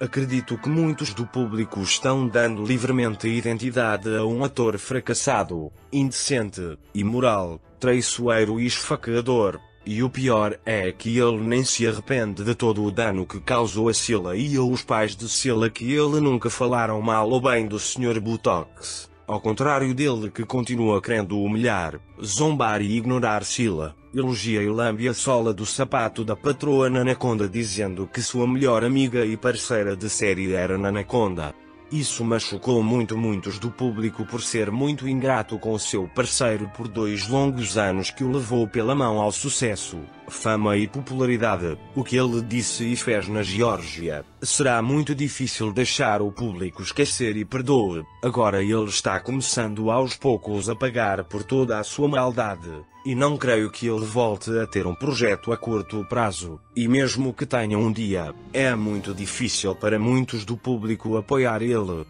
Acredito que muitos do público estão dando livremente identidade a um ator fracassado, indecente, imoral, traiçoeiro e esfaqueador. E o pior é que ele nem se arrepende de todo o dano que causou a Sila e aos pais de Sila que ele nunca falaram mal ou bem do Sr. Butox. Ao contrário dele que continua querendo humilhar, zombar e ignorar Sila, elogia e lambe a sola do sapato da patroa Nanaconda dizendo que sua melhor amiga e parceira de série era Nanaconda. Isso machucou muito muitos do público por ser muito ingrato com seu parceiro por dois longos anos que o levou pela mão ao sucesso, fama e popularidade. O que ele disse e fez na Geórgia, será muito difícil deixar o público esquecer e perdoe. Agora ele está começando aos poucos a pagar por toda a sua maldade. E não creio que ele volte a ter um projeto a curto prazo. E mesmo que tenha um dia, é muito difícil para muitos do público apoiar ele.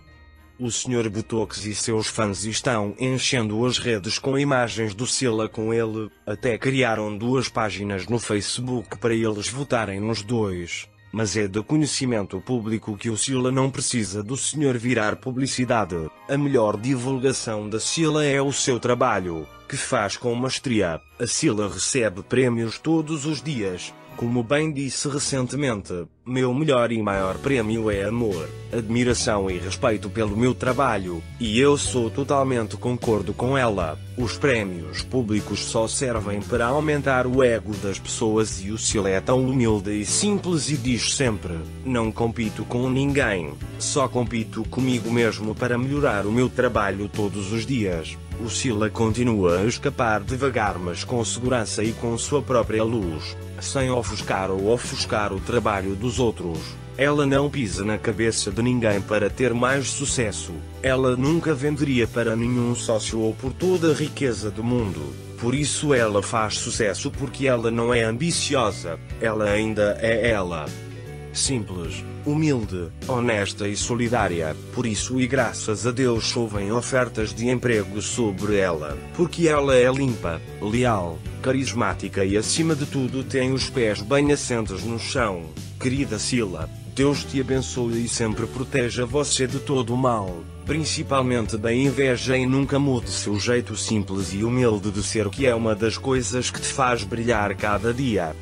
O Sr. Botox e seus fãs estão enchendo as redes com imagens do Sila com ele, até criaram duas páginas no Facebook para eles votarem nos dois. Mas é de conhecimento público que o Sila não precisa do senhor virar publicidade. A melhor divulgação da Sila é o seu trabalho, que faz com mestria. A Sila recebe prêmios todos os dias. Como bem disse recentemente, meu melhor e maior prêmio é amor, admiração e respeito pelo meu trabalho, e eu sou totalmente concordo com ela. Os prémios públicos só servem para aumentar o ego das pessoas e o Sila é tão humilde e simples e diz sempre: Não compito com ninguém, só compito comigo mesmo para melhorar o meu trabalho todos os dias. O Sila continua a escapar devagar mas com segurança e com sua própria luz, sem ofuscar ou ofuscar o trabalho dos outros. Ela não pisa na cabeça de ninguém para ter mais sucesso. Ela nunca venderia para nenhum sócio ou por toda a riqueza do mundo. Por isso ela faz sucesso porque ela não é ambiciosa, ela ainda é ela. Simples, humilde, honesta e solidária. Por isso e graças a Deus chovem ofertas de emprego sobre ela. Porque ela é limpa, leal, carismática e acima de tudo tem os pés bem assentes no chão. Querida Sila, Deus te abençoe e sempre proteja você de todo o mal, principalmente da inveja e nunca mude seu jeito simples e humilde de ser que é uma das coisas que te faz brilhar cada dia.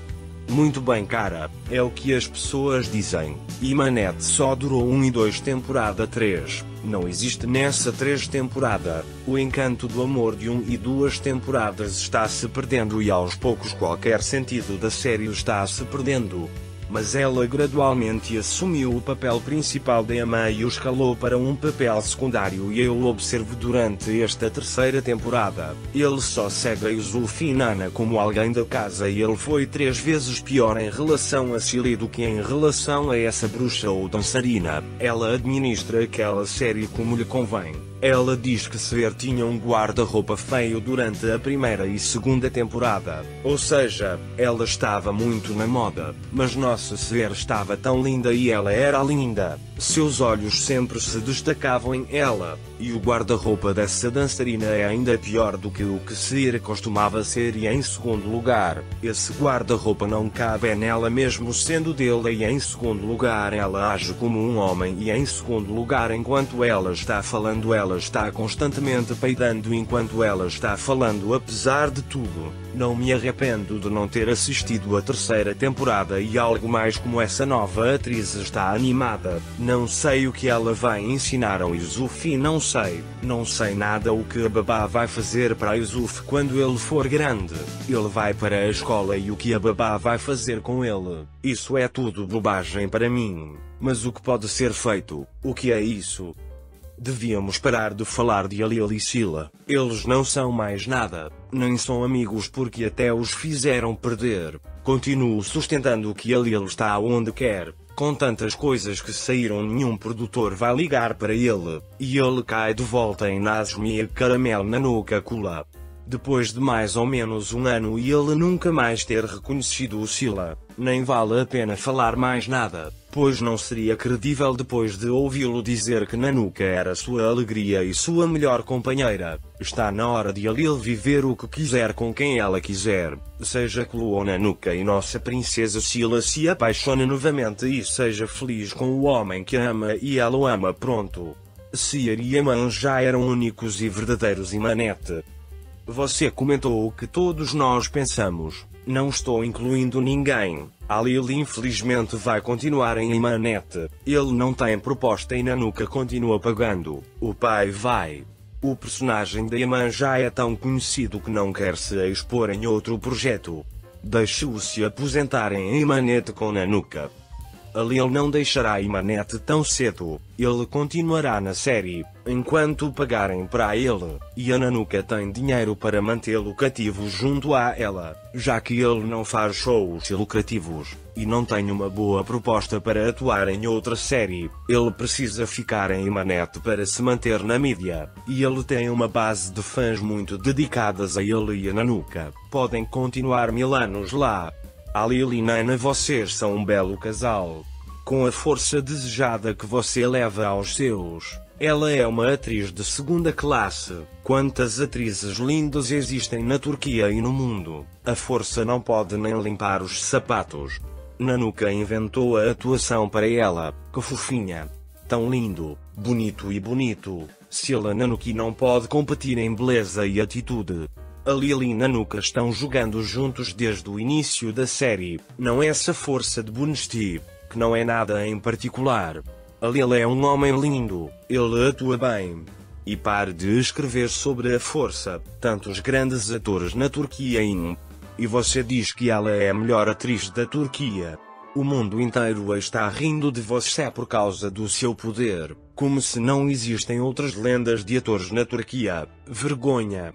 Muito bem, cara, é o que as pessoas dizem. E Manette só durou 1 e 2 temporada 3. Não existe nessa 3 temporada. O encanto do amor de 1 e 2 temporadas está se perdendo e aos poucos qualquer sentido da série está se perdendo mas ela gradualmente assumiu o papel principal de Ama e o escalou para um papel secundário e eu observo durante esta terceira temporada. Ele só segue a Yusufi Nana como alguém da casa e ele foi três vezes pior em relação a Silly do que em relação a essa bruxa ou dançarina. Ela administra aquela série como lhe convém. Ela diz que Ser tinha um guarda-roupa feio durante a primeira e segunda temporada. Ou seja, ela estava muito na moda, mas nossa Ser estava tão linda e ela era linda. Seus olhos sempre se destacavam em ela, e o guarda-roupa dessa dançarina é ainda pior do que o que Ser costumava ser. E em segundo lugar, esse guarda-roupa não cabe nela mesmo sendo dele. E em segundo lugar ela age como um homem. E em segundo lugar enquanto ela está falando ela está constantemente peidando. Enquanto ela está falando apesar de tudo. Não me arrependo de não ter assistido a terceira temporada. E algo mais como essa nova atriz está animada. Não sei o que ela vai ensinar ao Yusuf não sei. Não sei nada o que a babá vai fazer para Yusuf quando ele for grande. Ele vai para a escola e o que a babá vai fazer com ele. Isso é tudo bobagem para mim. Mas o que pode ser feito? O que é isso? Devíamos parar de falar de Alil e Sila. Eles não são mais nada, nem são amigos porque até os fizeram perder. Continuo sustentando que Alil está onde quer. Com tantas coisas que saíram, nenhum produtor vai ligar para ele. E ele cai de volta em Nasmi e caramelo na Nuca Cola. Depois de mais ou menos um ano e ele nunca mais ter reconhecido o Sila, nem vale a pena falar mais nada, pois não seria credível depois de ouvi-lo dizer que Nanuka era sua alegria e sua melhor companheira. Está na hora de Alil viver o que quiser com quem ela quiser, seja Clu ou Nanuka e nossa princesa Sila se apaixone novamente e seja feliz com o homem que ama e ela o ama pronto. Siar e Aman já eram únicos e verdadeiros Imanete. Você comentou o que todos nós pensamos. Não estou incluindo ninguém. Alil infelizmente vai continuar em Imanete. Ele não tem proposta e Nanuka continua pagando. O pai vai. O personagem de Yaman já é tão conhecido que não quer se expor em outro projeto. Deixe-o se aposentar em Imanete com Nanuka. Alil não deixará Imanete tão cedo. Ele continuará na série, enquanto pagarem para ele, e a Nanuka tem dinheiro para mantê-lo cativo junto a ela, já que ele não faz shows lucrativos, e não tem uma boa proposta para atuar em outra série. Ele precisa ficar em Imanete para se manter na mídia, e ele tem uma base de fãs muito dedicadas a ele e a Nanuka. Podem continuar mil anos lá, Alil e Nana vocês são um belo casal. Com a força desejada que você leva aos seus. Ela é uma atriz de segunda classe. Quantas atrizes lindas existem na Turquia e no mundo? A força não pode nem limpar os sapatos. Nanuka inventou a atuação para ela. Que fofinha. Tão lindo, bonito e bonito. Sila Nanuki não pode competir em beleza e atitude. A Lily e Nanuka estão jogando juntos desde o início da série. Não é essa força de Bunesti, que não é nada em particular. Lily é um homem lindo, ele atua bem. E pare de escrever sobre a força, tantos grandes atores na Turquia e E você diz que ela é a melhor atriz da Turquia. O mundo inteiro está rindo de você por causa do seu poder, como se não existem outras lendas de atores na Turquia. Vergonha.